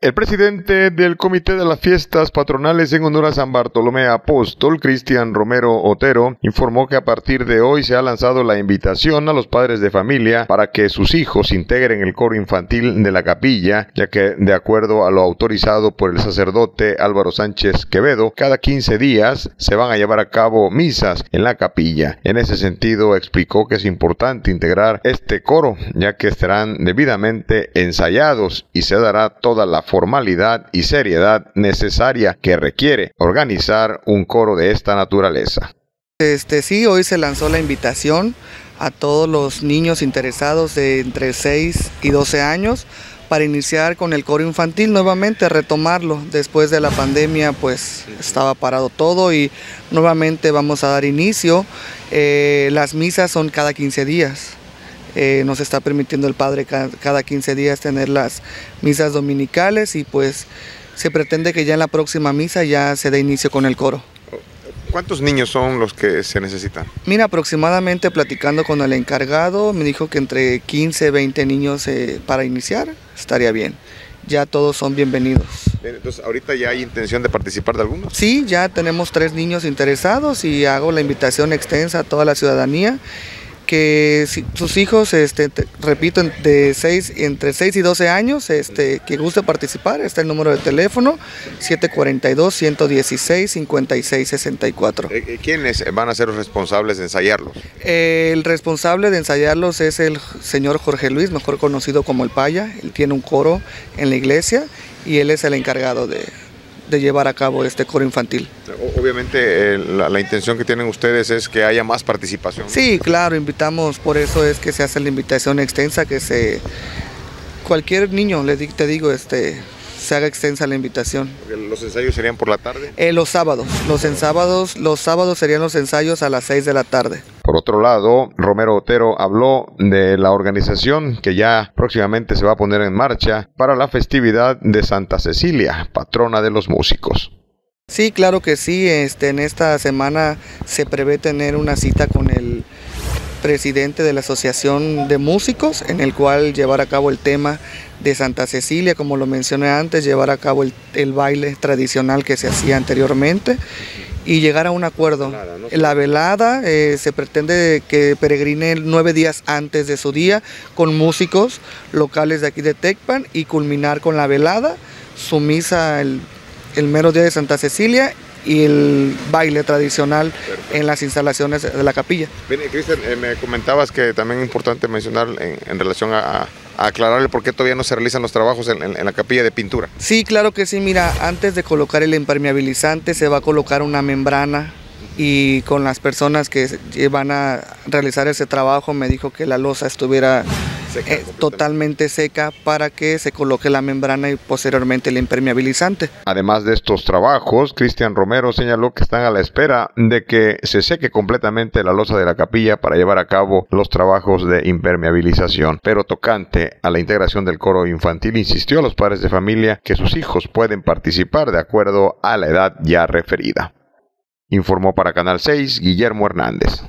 El presidente del Comité de las Fiestas Patronales en honor a San Bartolomé Apóstol, Cristian Romero Otero, informó que a partir de hoy se ha lanzado la invitación a los padres de familia para que sus hijos integren el coro infantil de la capilla, ya que, de acuerdo a lo autorizado por el sacerdote Álvaro Sánchez Quevedo, cada 15 días se van a llevar a cabo misas en la capilla. En ese sentido, explicó que es importante integrar este coro, ya que estarán debidamente ensayados y se dará toda la formalidad y seriedad necesaria que requiere organizar un coro de esta naturaleza. Este sí, hoy se lanzó la invitación a todos los niños interesados de entre 6 y 12 años para iniciar con el coro infantil nuevamente, retomarlo. Después de la pandemia pues estaba parado todo y nuevamente vamos a dar inicio. Eh, las misas son cada 15 días. Eh, nos está permitiendo el Padre cada 15 días tener las misas dominicales y pues se pretende que ya en la próxima misa ya se dé inicio con el coro. ¿Cuántos niños son los que se necesitan? Mira, aproximadamente platicando con el encargado, me dijo que entre 15 20 niños eh, para iniciar estaría bien. Ya todos son bienvenidos. entonces, ¿ahorita ya hay intención de participar de algunos? Sí, ya tenemos tres niños interesados y hago la invitación extensa a toda la ciudadanía que sus hijos, este, repito, de seis, entre 6 y 12 años, este, que guste participar, está el número de teléfono 742-116-5664. Eh, eh, ¿Quiénes van a ser los responsables de ensayarlos? el responsable de ensayarlos es el señor Jorge Luis, mejor conocido como el Paya. Él tiene un coro en la iglesia y él es el encargado de, de llevar a cabo este coro infantil. Obviamente eh, la, intención que tienen ustedes es que haya más participación. Sí, claro, invitamos, por eso es que se hace la invitación extensa, que se cualquier niño, le te digo, este se haga extensa la invitación. ¿Los ensayos serían por la tarde? Eh, los sábados, los sábados, los sábados serían los ensayos a las 6 de la tarde. Por otro lado, Romero Otero habló de la organización que ya próximamente se va a poner en marcha para la festividad de Santa Cecilia, patrona de los músicos. Sí, claro que sí. Este, en esta semana se prevé tener una cita con el presidente de la Asociación de Músicos, en el cual llevar a cabo el tema de Santa Cecilia, como lo mencioné antes, llevar a cabo el baile tradicional que se hacía anteriormente y llegar a un acuerdo. La velada eh, se pretende que peregrine nueve días antes de su día con músicos locales de aquí de Tecpan y culminar con la velada, su misa el, mero día de Santa Cecilia y el baile tradicional en las instalaciones de la capilla. Bien, Cristian, eh, me comentabas que también es importante mencionar en relación a, aclararle por qué todavía no se realizan los trabajos en, la capilla de pintura. Sí, claro que sí. Mira, antes de colocar el impermeabilizante se va a colocar una membrana y con las personas que van a realizar ese trabajo me dijo que la losa estuviera eh, totalmente seca para que se coloque la membrana y posteriormente el impermeabilizante. Además de estos trabajos, Cristian Romero señaló que están a la espera de que se seque completamente la losa de la capilla para llevar a cabo los trabajos de impermeabilización. Pero tocante a la integración del coro infantil, insistió a los padres de familia que sus hijos pueden participar de acuerdo a la edad ya referida. Informó para Canal 6 Guillermo Hernández.